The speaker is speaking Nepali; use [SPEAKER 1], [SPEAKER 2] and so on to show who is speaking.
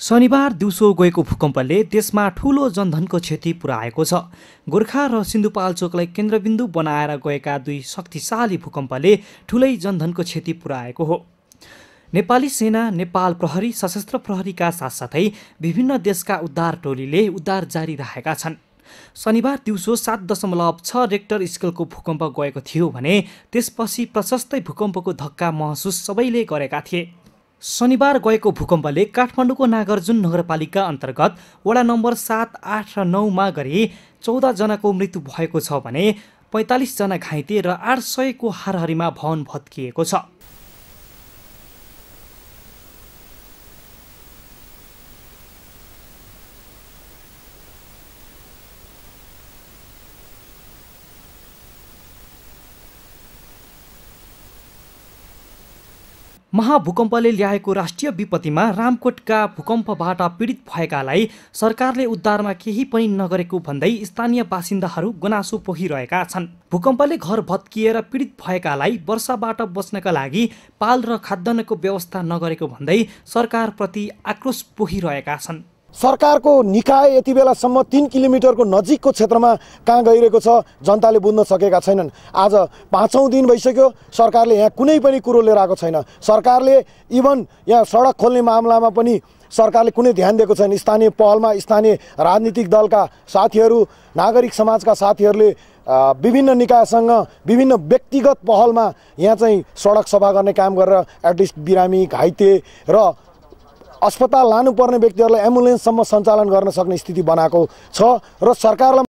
[SPEAKER 1] शनिबार दिउँसो गएको भूकम्पले देशमा ठूलो जनधनको क्षति पुर्याएको छ। गोर्खा र सिन्धुपाल्चोकलाई केन्द्रबिन्दु बनाएर गएका दुई शक्तिशाली भूकम्पले ठुलै जनधनको क्षति पुर्याएको हो। नेपाली सेना नेपाल प्रहरी सशस्त्र प्रहरीका साथसाथै विभिन्न देशका उद्धार टोलीले उद्धार जारी राखेका छन्। शनिबार दिउँसो सात दशमलव छ रेक्टर स्केलको भूकम्प गएको थियो भने त्यसपछि प्रशस्तै भूकम्पको धक्का महसुस सबैले गरेका थिए। शनिबार गएको भूकम्पले काठमाडौँको नागार्जुन नगरपालिका अन्तर्गत वडा नम्बर सात आठ र नौमा गरी चौधजनाको मृत्यु भएको छ भने पैँतालिसजना घाइते र आठ सयको हारहरीमा भवन भत्किएको छ। महाभूकम्पले ल्याएको राष्ट्रिय विपत्तिमा रामकोटका भूकम्पबाट पीडित भएकालाई सरकारले उद्धारमा केही पनि नगरेको भन्दै स्थानीय बासिन्दाहरू गुनासो पोखिरहेका छन्। भूकम्पले घर भत्किएर पीडित भएकालाई वर्षाबाट बच्नका लागि पाल र खाद्यान्नको व्यवस्था नगरेको भन्दै सरकारप्रति आक्रोश पोखिरहेका छन्।
[SPEAKER 2] सरकारको निकाय यति बेलासम्म तिन किलोमिटरको नजिकको क्षेत्रमा कहाँ गइरहेको छ जनताले बुझ्न सकेका छैनन्। आज पाँचौँ दिन भइसक्यो सरकारले यहाँ कुनै पनि कुरो लिएर आएको छैन। सरकारले इभन यहाँ सडक खोल्ने मामलामा पनि सरकारले कुनै ध्यान दिएको छैन। स्थानीय पहलमा स्थानीय राजनीतिक दलका साथीहरू नागरिक समाजका साथीहरूले विभिन्न निकायसँग विभिन्न व्यक्तिगत पहलमा यहाँ चाहिँ सडक सफा गर्ने काम गरेर एटलिस्ट बिरामी घाइते र अस्पताल लानुपर्ने व्यक्तिहरूलाई एम्बुलेन्ससम्म सञ्चालन गर्न सक्ने स्थिति बनाएको छ र सरकारलाई